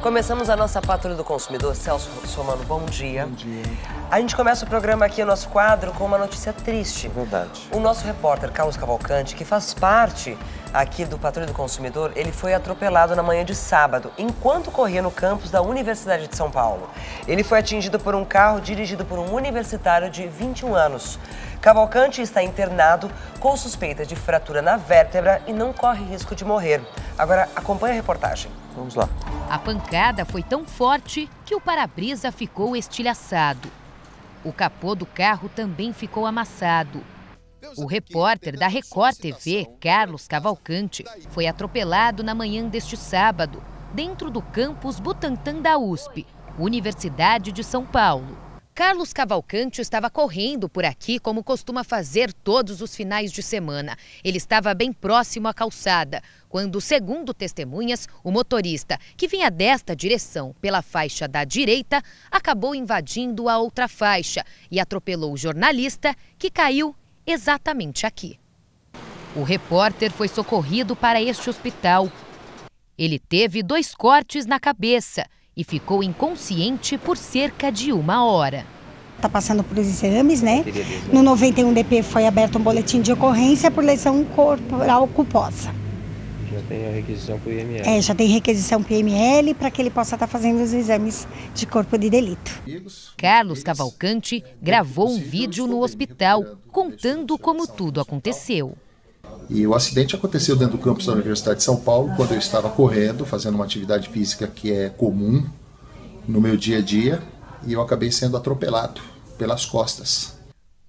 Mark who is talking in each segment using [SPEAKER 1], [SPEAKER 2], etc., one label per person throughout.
[SPEAKER 1] Começamos a nossa patrulha do consumidor. Celso Somano, bom dia.
[SPEAKER 2] Bom dia.
[SPEAKER 1] A gente começa o programa aqui, o nosso quadro, com uma notícia triste.
[SPEAKER 2] Verdade.
[SPEAKER 1] O nosso repórter, Carlos Cavalcante, que faz parte aqui do Patrulha do Consumidor, ele foi atropelado na manhã de sábado, enquanto corria no campus da Universidade de São Paulo. Ele foi atingido por um carro dirigido por um universitário de 21 anos. Cavalcante está internado com suspeita de fratura na vértebra e não corre risco de morrer. Agora, acompanhe a reportagem.
[SPEAKER 2] Vamos lá.
[SPEAKER 3] A pancada foi tão forte que o para-brisa ficou estilhaçado. O capô do carro também ficou amassado. O repórter da Record TV, Carlos Cavalcante, foi atropelado na manhã deste sábado, dentro do campus Butantã da USP, Universidade de São Paulo. Carlos Cavalcante estava correndo por aqui como costuma fazer todos os finais de semana. Ele estava bem próximo à calçada, quando, segundo testemunhas, o motorista, que vinha desta direção pela faixa da direita, acabou invadindo a outra faixa e atropelou o jornalista, que caiu exatamente aqui. O repórter foi socorrido para este hospital. Ele teve dois cortes na cabeça e ficou inconsciente por cerca de uma hora.
[SPEAKER 4] Está passando por exames, né? No 91 DP foi aberto um boletim de ocorrência por lesão corporal culposa.
[SPEAKER 2] Já tem a requisição para o IML.
[SPEAKER 4] É, já tem requisição para o IML para que ele possa estar tá fazendo os exames de corpo de delito.
[SPEAKER 3] Carlos Cavalcante gravou um vídeo no hospital contando como tudo aconteceu.
[SPEAKER 5] E o acidente aconteceu dentro do campus da Universidade de São Paulo, quando eu estava correndo, fazendo uma atividade física que é comum no meu dia a dia, e eu acabei sendo atropelado pelas costas.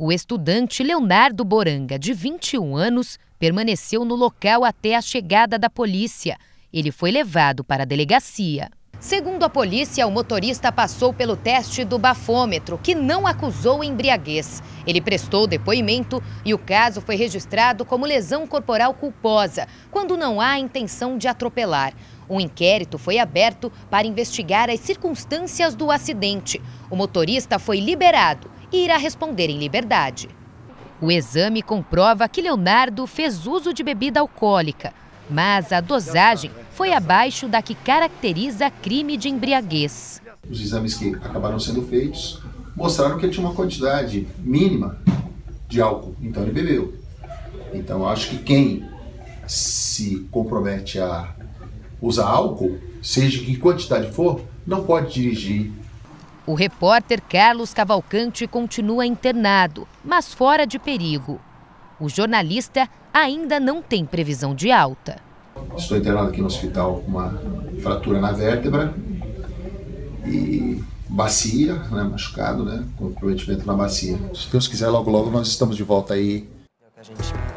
[SPEAKER 3] O estudante Leonardo Boranga, de 21 anos, permaneceu no local até a chegada da polícia. Ele foi levado para a delegacia. Segundo a polícia, o motorista passou pelo teste do bafômetro, que não acusou embriaguez. Ele prestou depoimento e o caso foi registrado como lesão corporal culposa, quando não há intenção de atropelar. Um inquérito foi aberto para investigar as circunstâncias do acidente. O motorista foi liberado e irá responder em liberdade. O exame comprova que Leonardo fez uso de bebida alcoólica mas a dosagem foi abaixo da que caracteriza crime de embriaguez.
[SPEAKER 5] Os exames que acabaram sendo feitos mostraram que ele tinha uma quantidade mínima de álcool, então ele bebeu. Então acho que quem se compromete a usar álcool, seja que quantidade for, não pode dirigir.
[SPEAKER 3] O repórter Carlos Cavalcante continua internado, mas fora de perigo. O jornalista ainda não tem previsão de alta.
[SPEAKER 5] Estou internado aqui no hospital com uma fratura na vértebra e bacia, né, machucado, né, comprometimento na bacia. Se Deus quiser, logo logo nós estamos de volta aí.
[SPEAKER 2] É o que a gente espera.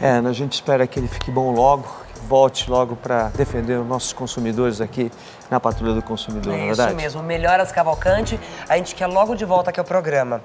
[SPEAKER 2] É, a gente espera que ele fique bom logo, volte logo para defender os nossos consumidores aqui na Patrulha do Consumidor,
[SPEAKER 1] é
[SPEAKER 2] é verdade?
[SPEAKER 1] isso mesmo, melhoras Cavalcante, a gente quer logo de volta aqui ao programa.